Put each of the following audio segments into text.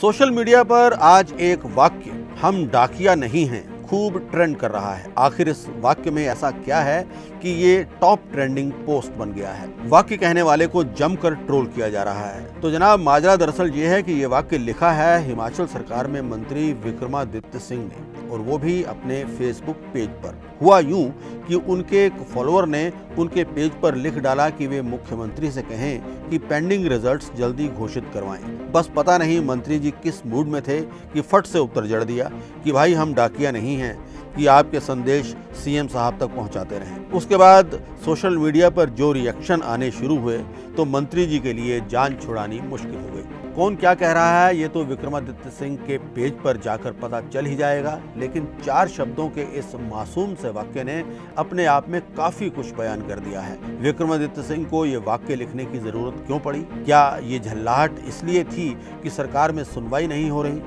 Social media पर आज एक वाक्य, हम डाकिया नहीं हैं खूब ट्रेंड कर रहा है। आखिर इस वाक्य में ऐसा क्या है कि ये टॉप ट्रेंडिंग पोस्ट बन गया है? वाक्य कहने वाले को जमकर ट्रोल किया जा रहा है। तो जनाब, माजरा दरअसल ये है कि ये वाक्य लिखा है हिमाचल सरकार में मंत्री विक्रमादित्य सिंह ने। और वो भी अपने फेसबुक पेज पर। हुआ यूँ कि उनके एक फॉलोअर ने उनके पेज पर लिख डाला कि वे मुख्यमंत्री से कहें कि पेंडिंग रिजल्ट्स जल्दी घोषित करवाएँ। बस पता नहीं मंत्री जी किस मूड में थे कि फट से उत्तर जड़ दिया कि भाई हम डाकिया नहीं हैं कि आपके संदेश सीएम साहब तक पहुंचाते रहें। उसके बाद सोशल मीडिया पर जो रिएक्शन आने शुरू हुए तो मंत्री जी के लिए जान छुड़ानी मुश्किल हो गई। कौन क्या कह रहा है, ये तो विक्रमादित्य सिंह के पेज पर जाकर पता चल ही जाएगा, लेकिन चार शब्दों के इस मासूम से वाक्य ने अपने आप में काफ़ी कुछ बयान कर दिया है। विक्रमादित्य सिंह को ये वाक्य लिखने की ज़रूरत क्यों पड़ी? क्या ये झल्लाहट इसलिए थी कि सरकार में सुनवाई नहीं हो रही?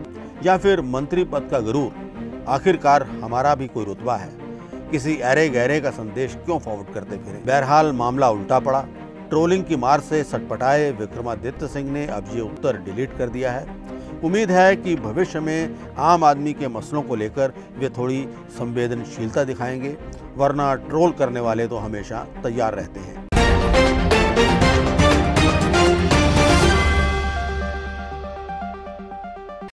या फिर मंत्री पद का गरूर आखिरकार हमारा भी कोई रुतबा है। किसी अरे गहरे का संदेश क्यों फॉरवर्ड करते फिरे? बहरहाल मामला उल्टा पड़ा। ट्रोलिंग की मार से सटपटाए विक्रमादित्य सिंह ने अब ये उत्तर डिलीट कर दिया है। उम्मीद है कि भविष्य में आम आदमी के मसलों को लेकर वे थोड़ी संवेदनशीलता दिखाएँगे, वरना ट्रोल करने वाले तो हमेशा तैयार रहते हैं।